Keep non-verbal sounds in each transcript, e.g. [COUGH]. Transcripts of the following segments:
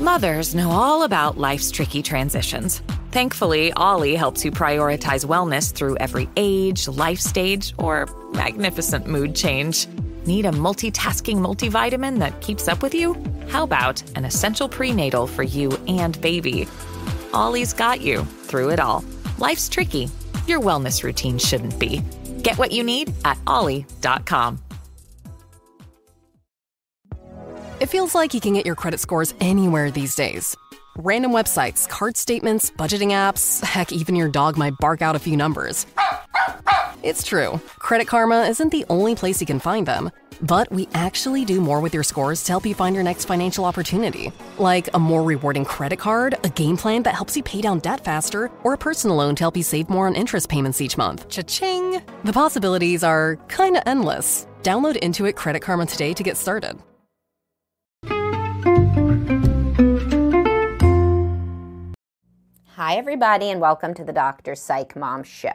Mothers know all about life's tricky transitions. Thankfully, Olly helps you prioritize wellness through every age, life stage, or magnificent mood change. Need a multitasking multivitamin that keeps up with you? How about an essential prenatal for you and baby? Olly's got you through it all. Life's tricky. Your wellness routine shouldn't be. Get what you need at olly.com. It feels like you can get your credit scores anywhere these days. Random websites, card statements, budgeting apps, [LAUGHS] heck, even your dog might bark out a few numbers. It's true. Credit Karma isn't the only place you can find them. But we actually do more with your scores to help you find your next financial opportunity. Like a more rewarding credit card, a game plan that helps you pay down debt faster, or a personal loan to help you save more on interest payments each month. Cha-ching! The possibilities are kinda endless. Download Intuit Credit Karma today to get started. Hi, everybody, and welcome to the Dr. Psych Mom Show.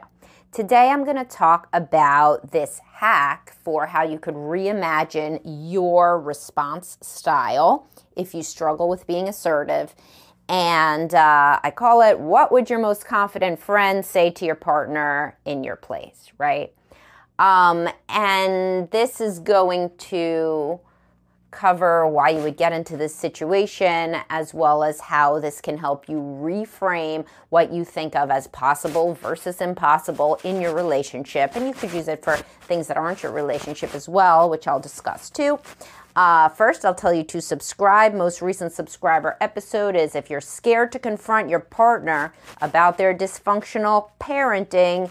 Today, I'm going to talk about this hack for how you could reimagine your response style if you struggle with being assertive. And uh, I call it What Would Your Most Confident Friend Say to Your Partner in Your Place, right? Um, and this is going to cover why you would get into this situation, as well as how this can help you reframe what you think of as possible versus impossible in your relationship. And you could use it for things that aren't your relationship as well, which I'll discuss too. Uh, first, I'll tell you to subscribe. Most recent subscriber episode is if you're scared to confront your partner about their dysfunctional parenting,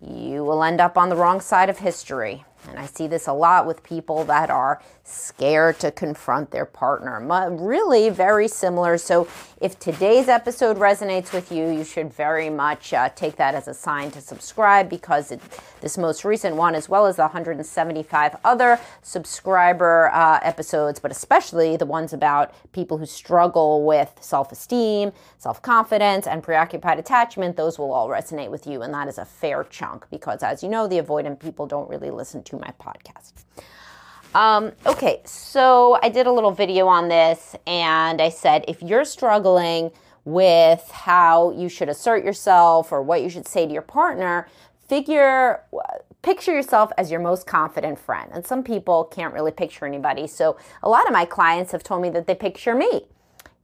you will end up on the wrong side of history. And I see this a lot with people that are scared to confront their partner. Really, very similar. So, if today's episode resonates with you, you should very much uh, take that as a sign to subscribe because it, this most recent one, as well as the 175 other subscriber uh, episodes, but especially the ones about people who struggle with self esteem, self confidence, and preoccupied attachment, those will all resonate with you. And that is a fair chunk because, as you know, the avoidant people don't really listen to my podcast. Um, okay, so I did a little video on this and I said if you're struggling with how you should assert yourself or what you should say to your partner, figure picture yourself as your most confident friend. And some people can't really picture anybody. So a lot of my clients have told me that they picture me.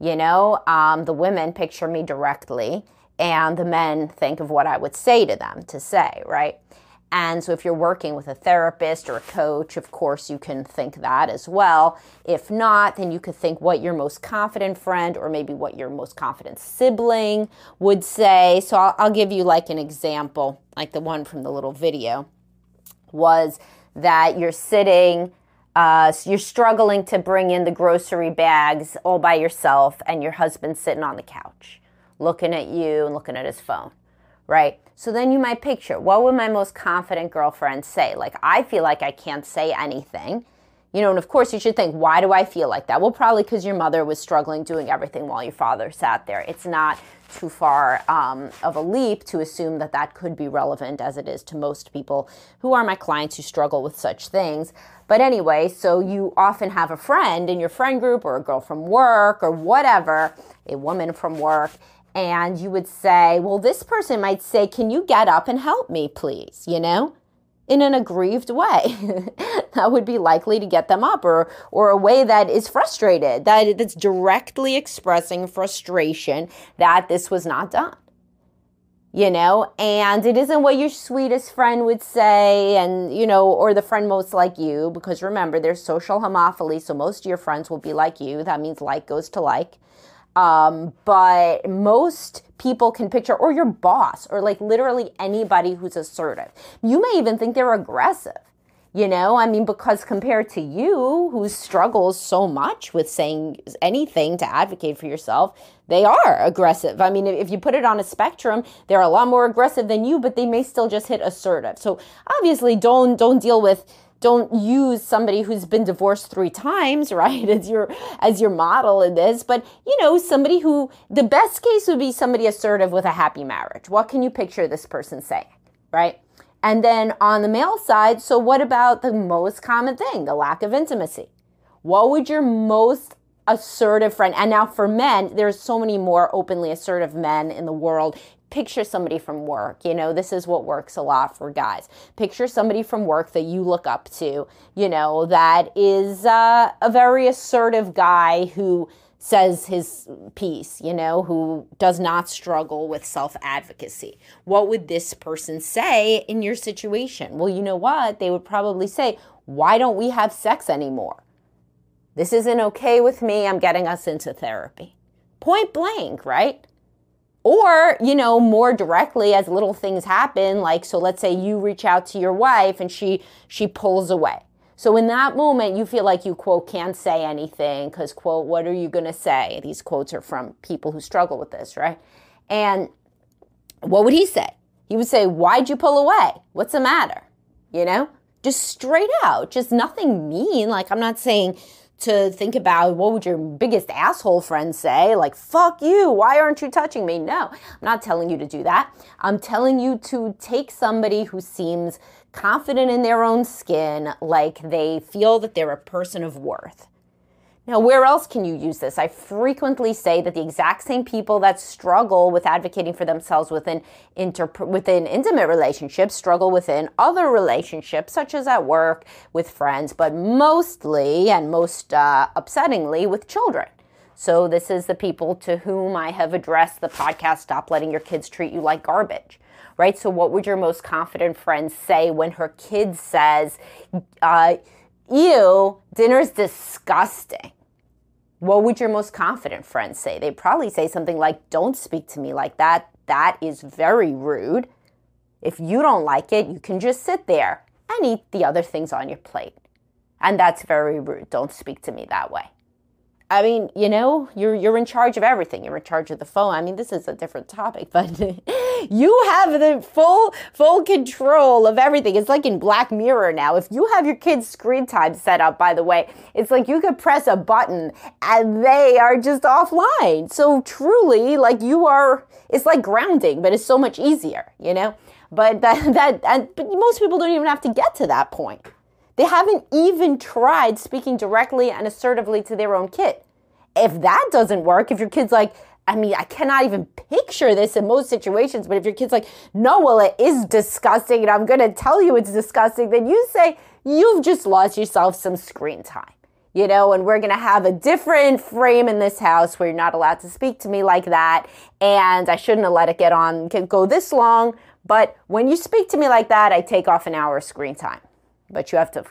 You know, um, the women picture me directly, and the men think of what I would say to them to say, right? And so, if you're working with a therapist or a coach, of course, you can think that as well. If not, then you could think what your most confident friend or maybe what your most confident sibling would say. So, I'll, I'll give you like an example, like the one from the little video was that you're sitting. Uh, so you're struggling to bring in the grocery bags all by yourself, and your husband's sitting on the couch looking at you and looking at his phone, right? So then you might picture what would my most confident girlfriend say? Like, I feel like I can't say anything. You know, and of course, you should think, why do I feel like that? Well, probably because your mother was struggling doing everything while your father sat there. It's not too far um, of a leap to assume that that could be relevant as it is to most people who are my clients who struggle with such things. But anyway, so you often have a friend in your friend group or a girl from work or whatever, a woman from work and you would say, well, this person might say, can you get up and help me, please? You know, in an aggrieved way. [LAUGHS] that would be likely to get them up or or a way that is frustrated, that that's directly expressing frustration that this was not done. You know, and it isn't what your sweetest friend would say, and you know, or the friend most like you, because remember, there's social homophily, so most of your friends will be like you. That means like goes to like. Um, but most people can picture, or your boss, or like literally anybody who's assertive. You may even think they're aggressive. You know, I mean, because compared to you, who struggles so much with saying anything to advocate for yourself, they are aggressive. I mean, if you put it on a spectrum, they're a lot more aggressive than you, but they may still just hit assertive. So obviously, don't don't deal with don't use somebody who's been divorced three times [LAUGHS] right as your as your model in this but you know somebody who the best case would be somebody assertive with a happy marriage what can you picture this person saying right and then on the male side so what about the most common thing the lack of intimacy what would your most assertive friend. And now for men, there's so many more openly assertive men in the world picture somebody from work. You know, this is what works a lot for guys. Picture somebody from work that you look up to, you know, that is uh, a very assertive guy who says his piece, you know, who does not struggle with self advocacy. What would this person say in your situation? Well, you know what? They would probably say, Why don't we have sex anymore? This isn't okay with me. I'm getting us into therapy. Point blank, right? Or, you know, more directly as little things happen, like so let's say you reach out to your wife and she she pulls away. So in that moment you feel like you quote can't say anything cuz quote what are you going to say? These quotes are from people who struggle with this, right? And what would he say? He would say, "Why'd you pull away? What's the matter?" You know? Just straight out, just nothing mean. Like I'm not saying to think about what would your biggest asshole friend say? Like fuck you why aren't you touching me? No i'm not telling you to do that. I'm telling you to take somebody who seems confident in their own skin like they feel that they're a person of worth now, where else can you use this? I frequently say that the exact same people that struggle with advocating for themselves within inter- within intimate relationships struggle within other relationships, such as at work, with friends, but mostly and most uh, upsettingly with children. So, this is the people to whom I have addressed the podcast Stop Letting Your Kids Treat You Like Garbage right? So, what would your most confident friend say when her kid says, uh, Ew, dinner's disgusting? What would your most confident friends say? They'd probably say something like, Don't speak to me like that. That is very rude. If you don't like it, you can just sit there and eat the other things on your plate. And that's very rude. Don't speak to me that way. I mean, you know, you're you're in charge of everything. You're in charge of the phone. I mean, this is a different topic, [LAUGHS] but you have the full full control of everything. It's like in Black Mirror now. If you have your kids' screen time set up, by the way, it's like you could press a button and they are just offline. So truly, like you are it's like grounding, but it's so much easier, you know? But that [LAUGHS] that and but most people don't even have to get to that point. They haven't even tried speaking directly and assertively to their own kid. If that doesn't work, if your kid's like, I mean, I cannot even picture this in most situations, but if your kid's like, no, well, it is disgusting and I'm going to tell you it's disgusting, then you say, you've just lost yourself some screen time. You know, and we're going to have a different frame in this house where you're not allowed to speak to me like that. And I shouldn't have let it get on, go this long. But when you speak to me like that, I take off an hour of screen time but you have to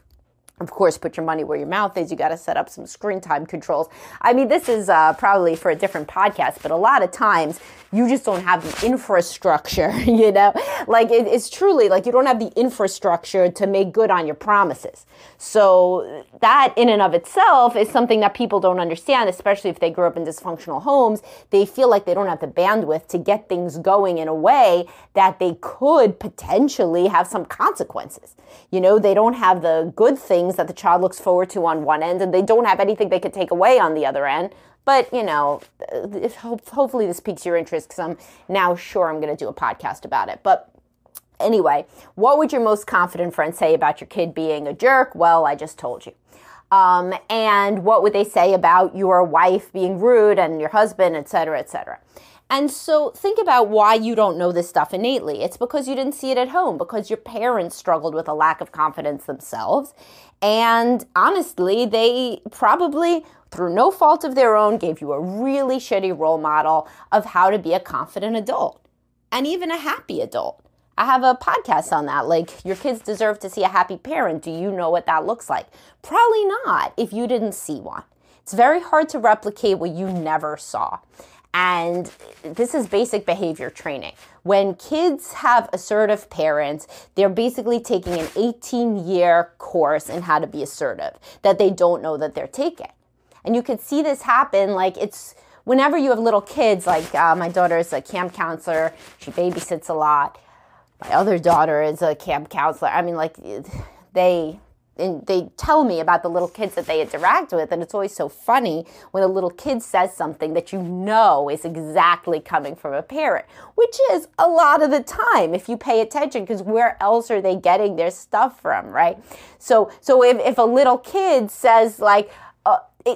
of course, put your money where your mouth is. You got to set up some screen time controls. I mean, this is uh, probably for a different podcast, but a lot of times you just don't have the infrastructure, [LAUGHS] you know? Like, it, it's truly like you don't have the infrastructure to make good on your promises. So, that in and of itself is something that people don't understand, especially if they grew up in dysfunctional homes. They feel like they don't have the bandwidth to get things going in a way that they could potentially have some consequences. You know, they don't have the good things that the child looks forward to on one end, and they don't have anything they could take away on the other end. But, you know, hopefully this piques your interest because I'm now sure I'm going to do a podcast about it. But anyway, what would your most confident friend say about your kid being a jerk? Well, I just told you. Um, and what would they say about your wife being rude and your husband, et cetera, et cetera. And so think about why you don't know this stuff innately. It's because you didn't see it at home, because your parents struggled with a lack of confidence themselves. And honestly, they probably, through no fault of their own, gave you a really shitty role model of how to be a confident adult and even a happy adult. I have a podcast on that. Like, your kids deserve to see a happy parent. Do you know what that looks like? Probably not if you didn't see one. It's very hard to replicate what you never saw. And this is basic behavior training. When kids have assertive parents, they're basically taking an 18 year course in how to be assertive that they don't know that they're taking. And you can see this happen like it's whenever you have little kids, like uh, my daughter is a camp counselor, she babysits a lot. My other daughter is a camp counselor. I mean, like, they and they tell me about the little kids that they interact with and it's always so funny when a little kid says something that you know is exactly coming from a parent which is a lot of the time if you pay attention because where else are they getting their stuff from right? So so if, if a little kid says like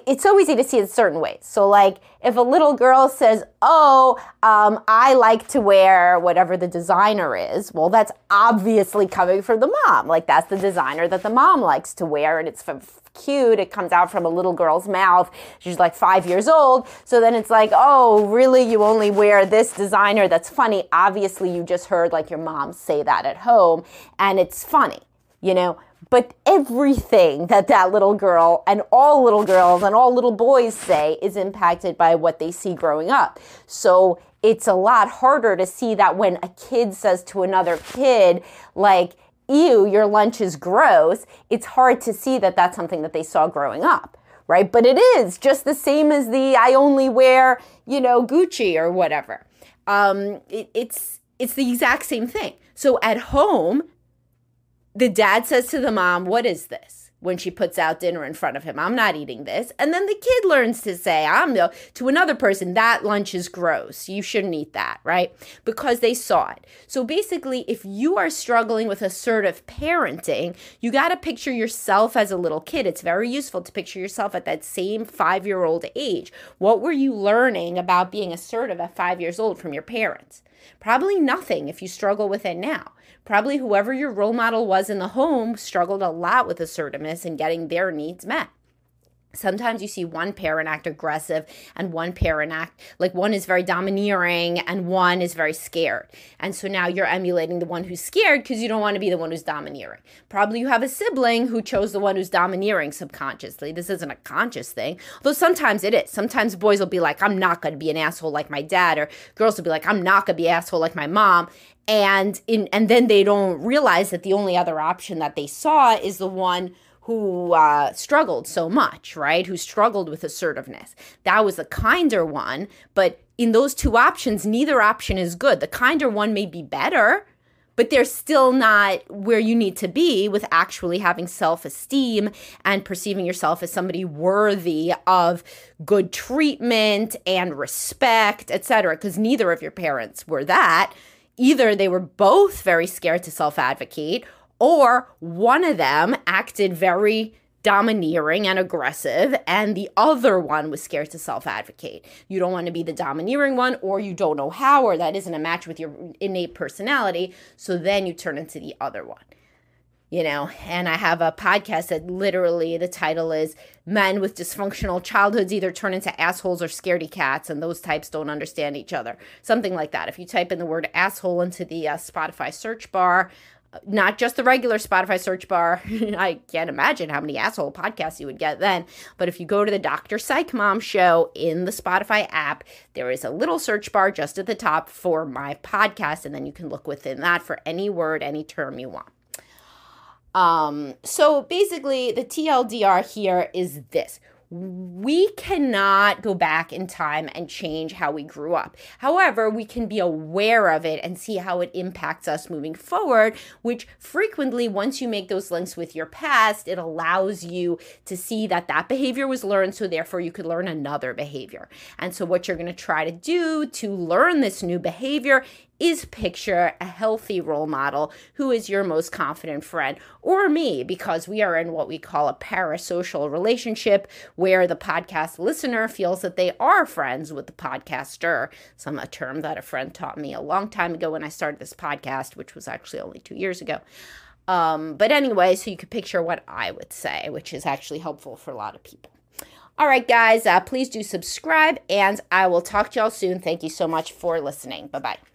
it's so easy to see it certain ways. So, like, if a little girl says, Oh, um, I like to wear whatever the designer is, well, that's obviously coming from the mom. Like, that's the designer that the mom likes to wear, and it's cute. It comes out from a little girl's mouth. She's like five years old. So then it's like, Oh, really? You only wear this designer? That's funny. Obviously, you just heard like your mom say that at home, and it's funny, you know? But everything that that little girl and all little girls and all little boys say is impacted by what they see growing up. So it's a lot harder to see that when a kid says to another kid, like, ew, your lunch is gross, it's hard to see that that's something that they saw growing up, right? But it is just the same as the I only wear, you know, Gucci or whatever. Um, it, it's it's the exact same thing. So at home, the dad says to the mom, What is this? When she puts out dinner in front of him, I'm not eating this. And then the kid learns to say, I'm no, to another person, that lunch is gross. You shouldn't eat that, right? Because they saw it. So basically, if you are struggling with assertive parenting, you got to picture yourself as a little kid. It's very useful to picture yourself at that same five year old age. What were you learning about being assertive at five years old from your parents? Probably nothing if you struggle with it now. Probably whoever your role model was in the home struggled a lot with assertiveness and getting their needs met. Sometimes you see one parent act aggressive and one parent act like one is very domineering and one is very scared. And so now you're emulating the one who's scared because you don't want to be the one who's domineering. Probably you have a sibling who chose the one who's domineering subconsciously. This isn't a conscious thing, though sometimes it is. Sometimes boys will be like, I'm not going to be an asshole like my dad, or girls will be like, I'm not going to be an asshole like my mom and in and then they don't realize that the only other option that they saw is the one who uh, struggled so much, right? Who struggled with assertiveness. That was the kinder one, but in those two options, neither option is good. The kinder one may be better, but they're still not where you need to be with actually having self esteem and perceiving yourself as somebody worthy of good treatment and respect, etc. Because neither of your parents were that either they were both very scared to self advocate, or one of them acted very domineering and aggressive, and the other one was scared to self advocate. You don't want to be the domineering one, or you don't know how, or that isn't a match with your innate personality. So then you turn into the other one you know and i have a podcast that literally the title is men with dysfunctional childhoods either turn into assholes or scaredy cats and those types don't understand each other something like that if you type in the word asshole into the uh, spotify search bar not just the regular Spotify search bar. [LAUGHS] I can't imagine how many asshole podcasts you would get then. But if you go to the Dr. Psych Mom show in the Spotify app, there is a little search bar just at the top for my podcast, and then you can look within that for any word, any term you want. Um, so basically, the TLDR here is this we cannot go back in time and change how we grew up. However, we can be aware of it and see how it impacts us moving forward, which frequently, once you make those links with your past, it allows you to see that that behavior was learned, so therefore you could learn another behavior. And so, what you're going to try to do to learn this new behavior is picture a healthy role model who is your most confident friend or me because we are in what we call a parasocial relationship where the podcast listener feels that they are friends with the podcaster some a term that a friend taught me a long time ago when I started this podcast which was actually only 2 years ago um, but anyway so you could picture what I would say which is actually helpful for a lot of people all right, guys, uh, please do subscribe, and I will talk to y'all soon. Thank you so much for listening. Bye bye.